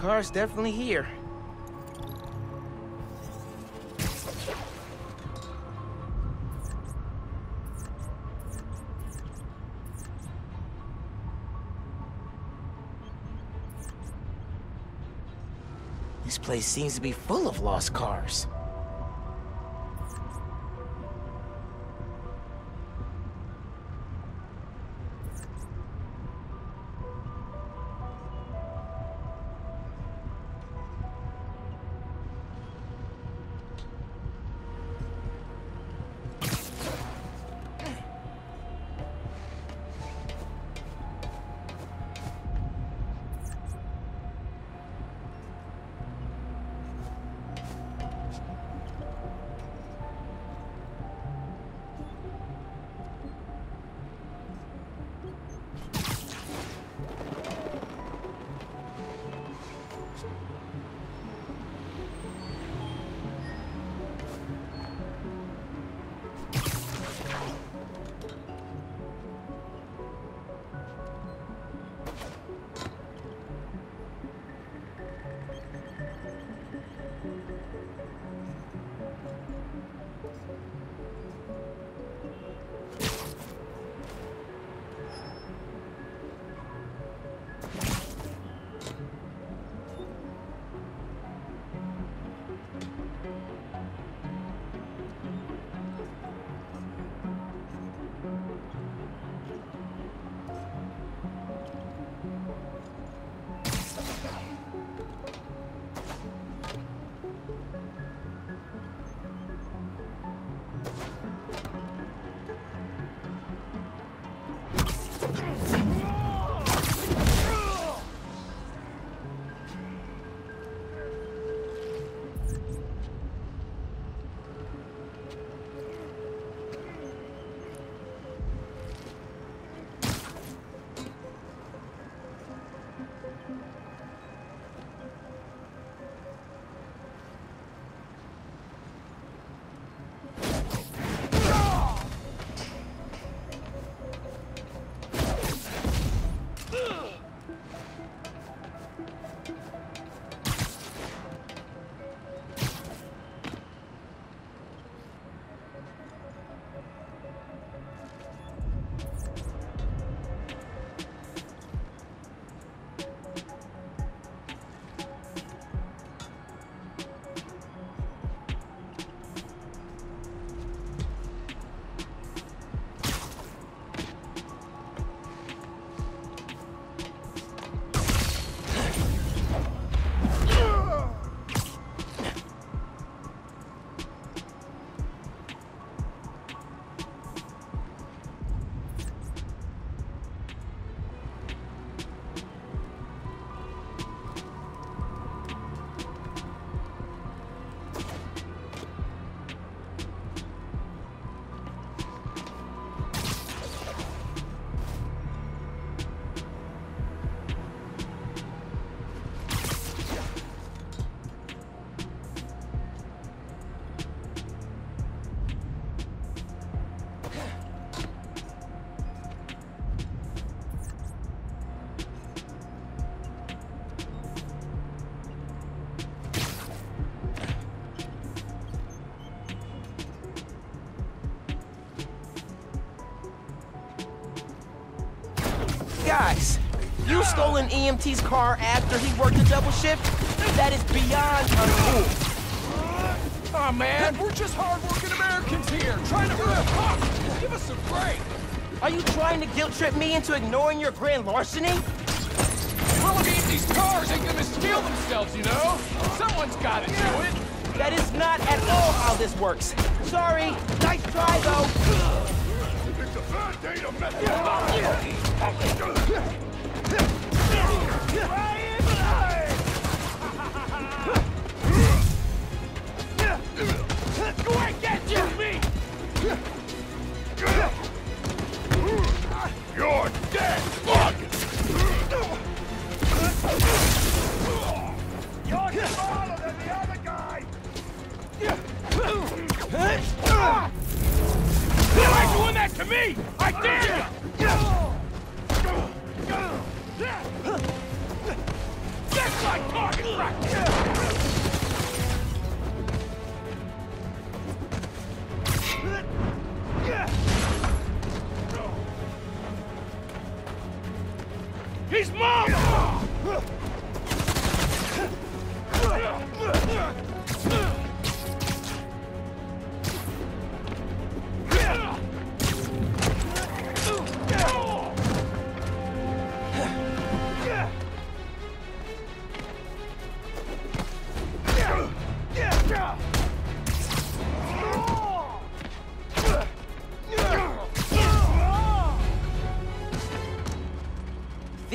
car's definitely here. This place seems to be full of lost cars. You stole an EMT's car after he worked a double shift? That is beyond uncool. Oh man, we're just hardworking Americans here, trying to earn a buck. Give us a break. Are you trying to guilt trip me into ignoring your grand larceny? Well, I mean, these cars ain't gonna steal themselves, you know? Someone's gotta do it. That is not at all how this works. Sorry. Nice try, though. It's a bad day to mess Go to me! I dare you! He's mom!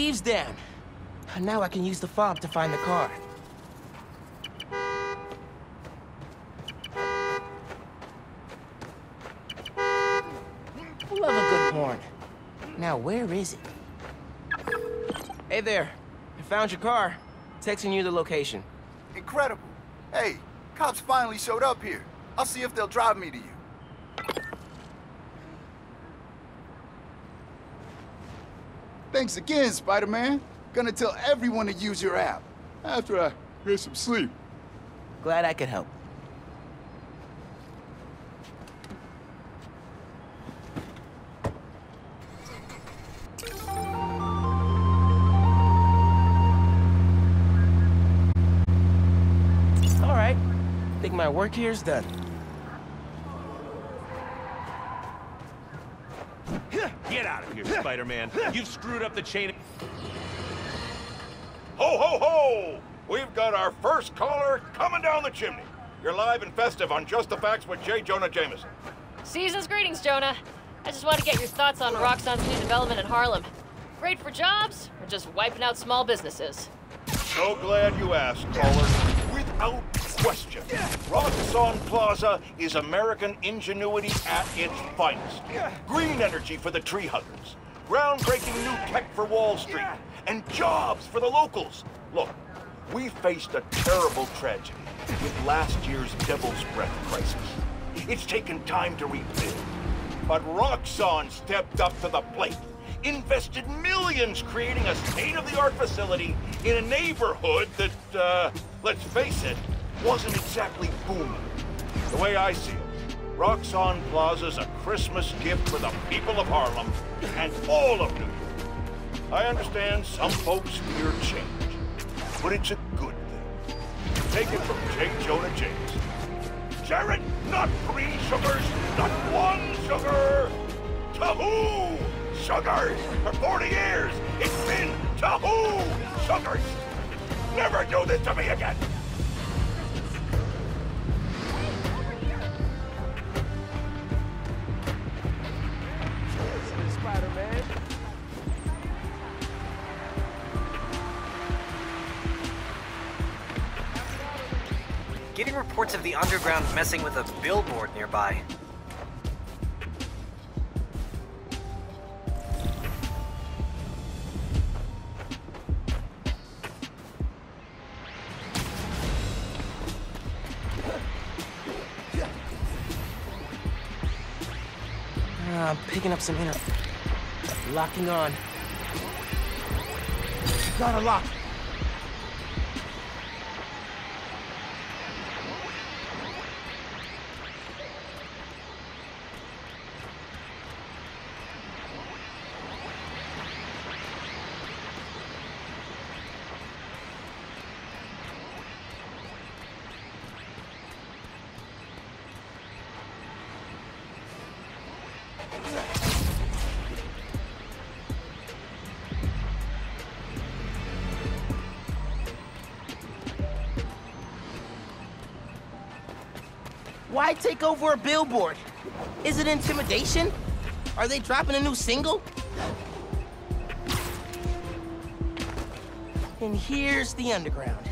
Thieves down. Now I can use the fob to find the car. Love a good horn. Now, where is it? Hey there. I found your car. Texting you the location. Incredible. Hey, cops finally showed up here. I'll see if they'll drive me to you. Thanks again, Spider-Man. Gonna tell everyone to use your app. After I get some sleep. Glad I could help. All right. Think my work here's done. Get out of here, Spider-Man. You've screwed up the chain. Ho, ho, ho! We've got our first caller coming down the chimney. You're live and festive on Just the Facts with J. Jonah Jameson. Season's greetings, Jonah. I just want to get your thoughts on Roxxon's new development in Harlem. Great for jobs, or just wiping out small businesses? So glad you asked, caller. Without question, Roxxon Plaza is American ingenuity at its finest. Green energy for the tree huggers, groundbreaking new tech for Wall Street, and jobs for the locals. Look, we faced a terrible tragedy with last year's Devil's Breath crisis. It's taken time to rebuild, but Roxxon stepped up to the plate invested millions creating a state-of-the-art facility in a neighborhood that, uh, let's face it, wasn't exactly booming. The way I see it, Roxxon Plaza's a Christmas gift for the people of Harlem and all of New York. I understand some folks fear change, but it's a good thing. Take it from J. Jonah James. Jared, not three sugars, not one sugar. Tahoo! Sugars! For 40 years, it's been Tahoo! Sugars! Never do this to me again! Reports of the underground messing with a billboard nearby. Ah, I'm picking up some inner... Locking on. Got a lock. Why take over a billboard? Is it intimidation? Are they dropping a new single? And here's the underground.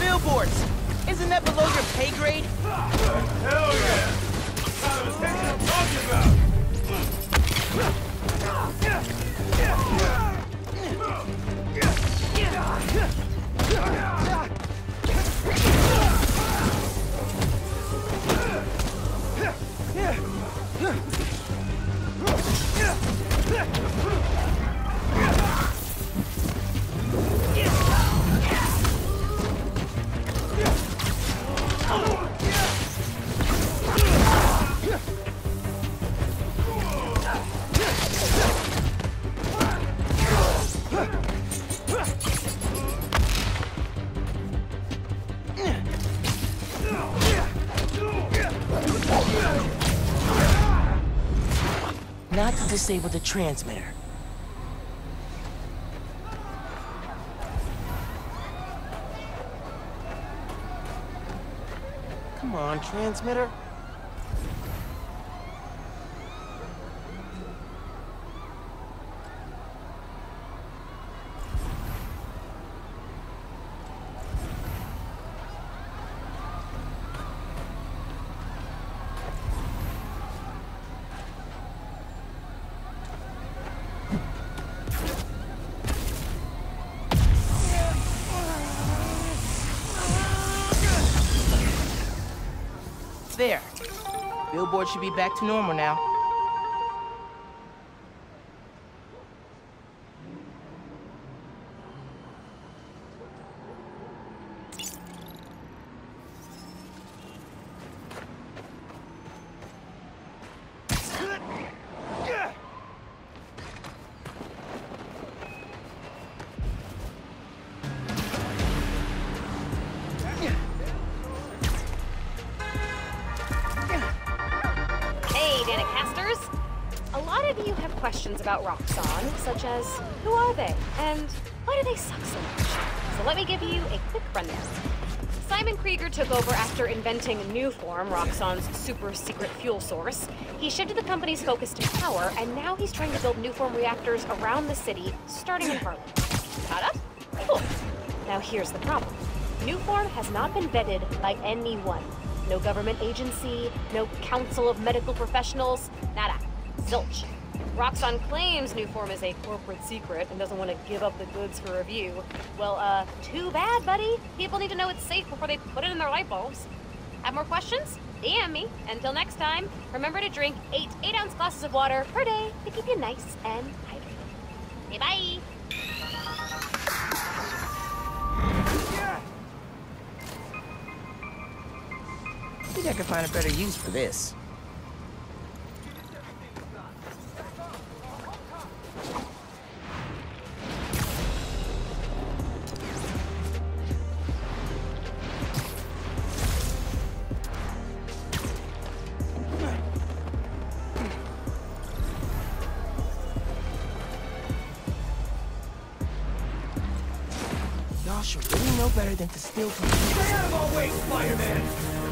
Billboards! Isn't that below your pay grade? Hell yeah! What I'm talking about! Disable the transmitter. Come on, transmitter. Billboard should be back to normal now. Casters. A lot of you have questions about Roxxon, such as who are they and why do they suck so much? So let me give you a quick rundown. Simon Krieger took over after inventing Nuform, Roxxon's super secret fuel source. He shifted the company's focus to power, and now he's trying to build Nuform reactors around the city, starting in Harlem. Caught up? Cool. Now here's the problem. Nuform has not been vetted by anyone. No government agency, no council of medical professionals, nada. Zilch. Roxxon claims Nuform is a corporate secret and doesn't want to give up the goods for review. Well, uh, too bad, buddy. People need to know it's safe before they put it in their light bulbs. Have more questions? DM me. Until next time, remember to drink eight 8 ounce glasses of water per day to keep you nice and hydrated. Okay, bye! Think I can find a better use for this. Y'all should really know better than to steal from Stay out of our way, Spider-Man!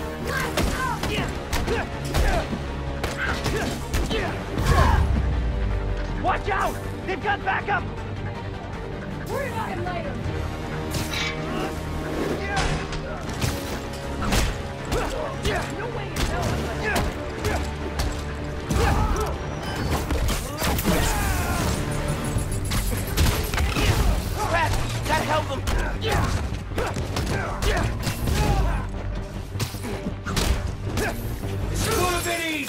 Watch out! They've got backup! Worry about him later. Crap! Gotta help them!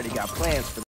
Already got plans for